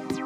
you.